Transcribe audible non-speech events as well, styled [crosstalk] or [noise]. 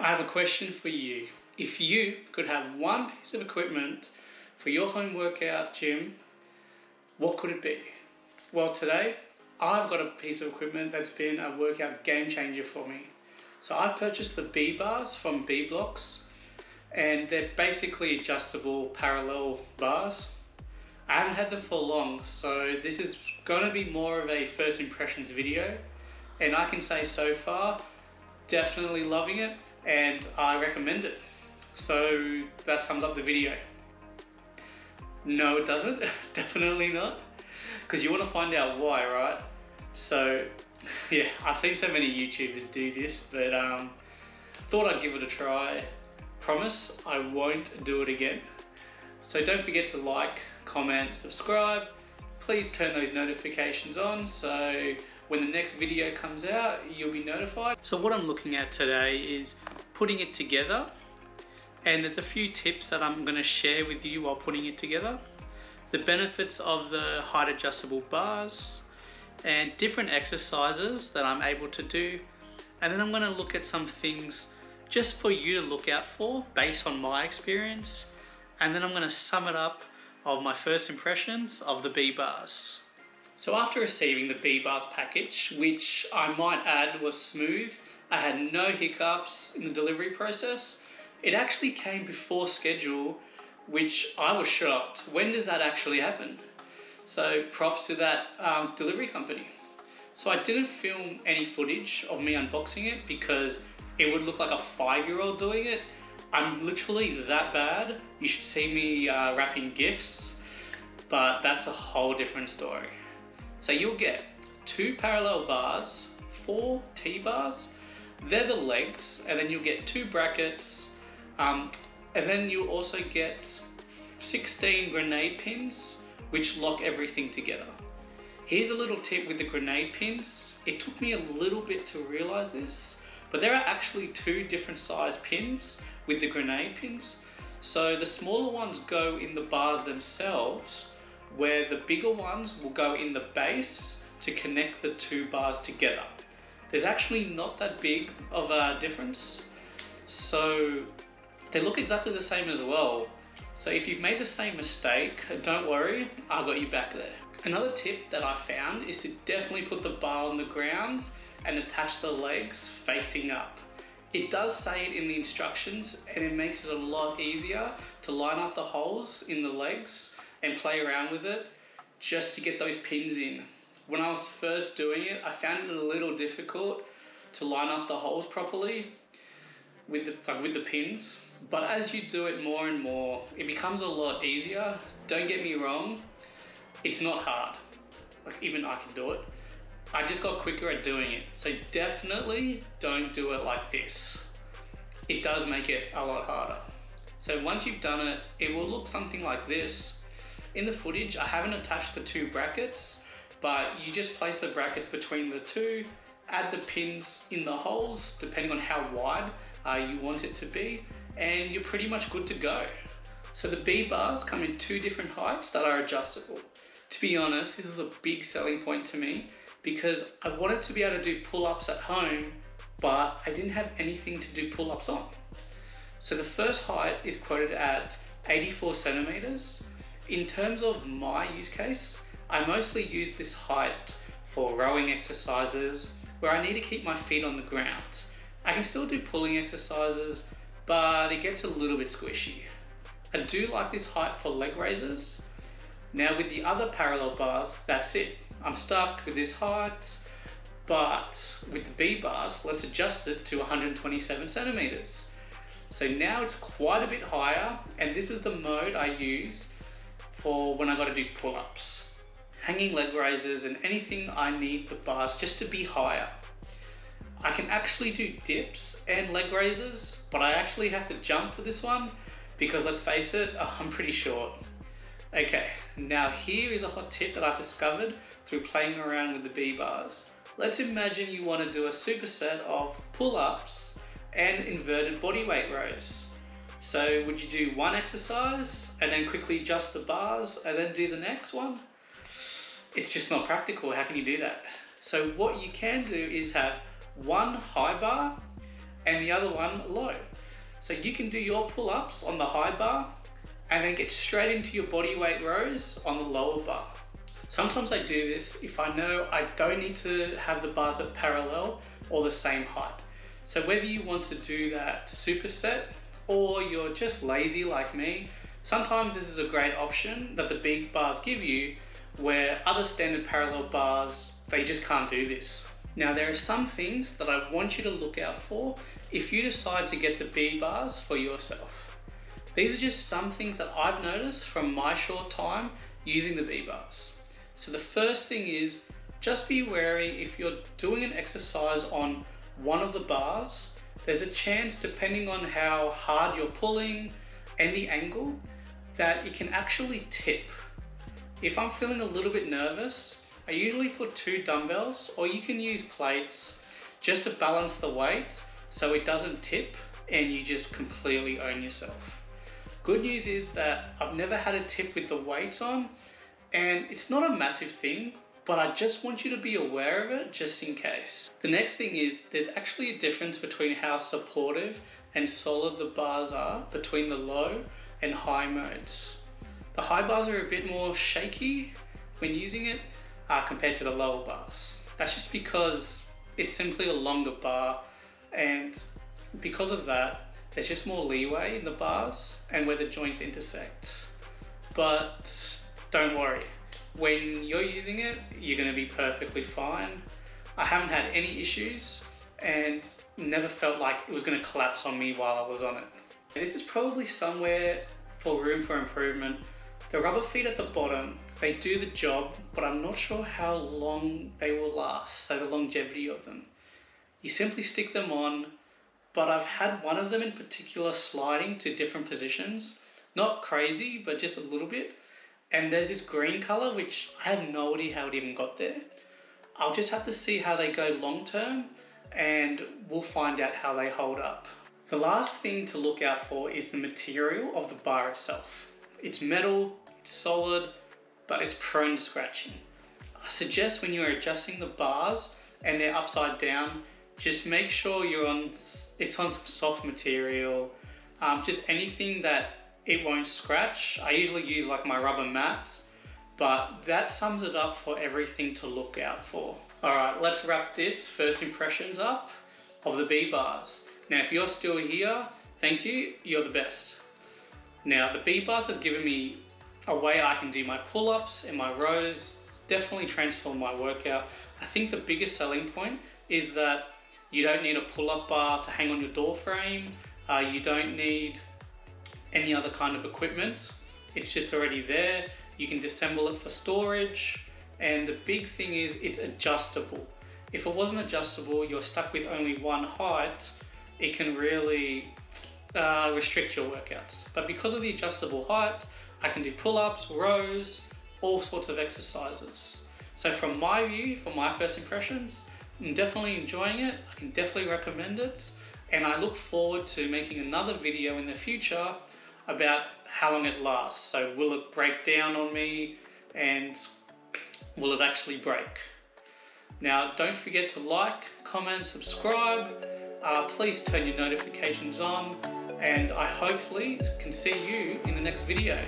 I have a question for you. If you could have one piece of equipment for your home workout gym, what could it be? Well, today I've got a piece of equipment that's been a workout game changer for me. So I purchased the B bars from Baseblocks and they're basically adjustable parallel bars. I haven't had them for long, so this is to be more of a first impressions video. And I can say so far, definitely loving it and I recommend it. So that sums up the video. No, it doesn't. [laughs] Definitely not. Because you want to find out why, right? So, [laughs] yeah, I've seen so many YouTubers do this, but um, thought I'd give it a try. Promise I won't do it again. So don't forget to like, comment, subscribe. Please turn those notifications on so when the next video comes out, you'll be notified. So what I'm looking at today is putting it together and there's a few tips that I'm going to share with you while putting it together. The benefits of the height adjustable bars and different exercises that I'm able to do. And then I'm going to look at some things just for you to look out for based on my experience. And then I'm going to sum it up of my first impressions of the B bars. So after receiving the B bars package, which I might add was smooth, I had no hiccups in the delivery process, it actually came before schedule, which I was shocked. When does that actually happen? So props to that um, delivery company. So I didn't film any footage of me unboxing it because it would look like a five-year-old doing it. I'm literally that bad. You should see me uh, wrapping gifts, but that's a whole different story. So you'll get two parallel bars, four T-bars, they're the legs, and then you'll get two brackets, um, and then you also get 16 grenade pins, which lock everything together. Here's a little tip with the grenade pins. It took me a little bit to realize this, but there are actually two different size pins with the grenade pins. So the smaller ones go in the bars themselves, where the bigger ones will go in the base to connect the two bars together. There's actually not that big of a difference. So they look exactly the same as well. So if you've made the same mistake, don't worry, I've got you back there. Another tip that I found is to definitely put the bar on the ground and attach the legs facing up. It does say it in the instructions and it makes it a lot easier to line up the holes in the legs and play around with it just to get those pins in. When I was first doing it, I found it a little difficult to line up the holes properly with the, like with the pins. But as you do it more and more, it becomes a lot easier. Don't get me wrong, it's not hard. Like even I can do it. I just got quicker at doing it. So definitely don't do it like this. It does make it a lot harder. So once you've done it, it will look something like this. In the footage, I haven't attached the two brackets, but you just place the brackets between the two, add the pins in the holes, depending on how wide uh, you want it to be, and you're pretty much good to go. So the B bars come in two different heights that are adjustable. To be honest, this was a big selling point to me because I wanted to be able to do pull-ups at home, but I didn't have anything to do pull-ups on. So the first height is quoted at 84 centimeters. In terms of my use case, I mostly use this height for rowing exercises where I need to keep my feet on the ground. I can still do pulling exercises, but it gets a little bit squishy. I do like this height for leg raises. Now with the other parallel bars, that's it. I'm stuck with this height, but with the B bars, let's adjust it to 127 centimeters. So now it's quite a bit higher, and this is the mode I use for when I gotta do pull-ups. Hanging leg raises and anything I need the bars just to be higher. I can actually do dips and leg raises, but I actually have to jump for this one because let's face it, [laughs] I'm pretty short. Okay, now here is a hot tip that I've discovered through playing around with the B-bars. Let's imagine you want to do a superset of pull-ups and inverted bodyweight rows. So would you do one exercise and then quickly adjust the bars and then do the next one? It's just not practical, how can you do that? So what you can do is have one high bar and the other one low. So you can do your pull-ups on the high bar and then get straight into your body weight rows on the lower bar. Sometimes I do this if I know I don't need to have the bars at parallel or the same height. So whether you want to do that superset or you're just lazy like me, sometimes this is a great option that the B bars give you where other standard parallel bars, they just can't do this. Now there are some things that I want you to look out for if you decide to get the B bars for yourself. These are just some things that I've noticed from my short time using the B bars. So the first thing is just be wary if you're doing an exercise on one of the bars, there's a chance depending on how hard you're pulling and the angle that it can actually tip. If I'm feeling a little bit nervous, I usually put two dumbbells or you can use plates just to balance the weight so it doesn't tip and you just completely own yourself. Good news is that I've never had a tip with the weights on and it's not a massive thing, but I just want you to be aware of it just in case. The next thing is there's actually a difference between how supportive and solid the bars are between the low and high modes. The high bars are a bit more shaky when using it uh, compared to the lower bars. That's just because it's simply a longer bar and because of that, there's just more leeway in the bars and where the joints intersect. But don't worry, when you're using it, you're gonna be perfectly fine. I haven't had any issues and never felt like it was gonna collapse on me while I was on it. This is probably somewhere for room for improvement. The rubber feet at the bottom, they do the job, but I'm not sure how long they will last, so the longevity of them. You simply stick them on, but I've had one of them in particular sliding to different positions. Not crazy, but just a little bit. And there's this green color, which I have no idea how it even got there. I'll just have to see how they go long term and we'll find out how they hold up. The last thing to look out for is the material of the bar itself. It's metal, it's solid, but it's prone to scratching. I suggest when you're adjusting the bars and they're upside down, just make sure you're on, it's on some soft material, um, just anything that it won't scratch. I usually use like my rubber mats, but that sums it up for everything to look out for. All right, let's wrap this first impressions up of the B bars. Now, if you're still here, thank you, you're the best. Now, the B bars has given me a way I can do my pull-ups and my rows. It's definitely transformed my workout. I think the biggest selling point is that you don't need a pull-up bar to hang on your door frame. Uh, you don't need any other kind of equipment. It's just already there. You can disassemble it for storage. And the big thing is it's adjustable. If it wasn't adjustable, you're stuck with only one height, it can really uh, restrict your workouts. But because of the adjustable height, I can do pull-ups, rows, all sorts of exercises. So from my view, from my first impressions, I'm definitely enjoying it. I can definitely recommend it. And I look forward to making another video in the future about how long it lasts. So will it break down on me and will it actually break? Now, don't forget to like, comment, subscribe. Uh, please turn your notifications on and I hopefully can see you in the next video.